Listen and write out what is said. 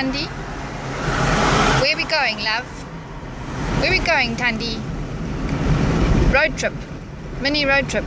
Tandy? Where we going, love? Where we going, Tandy? Road trip. Mini road trip.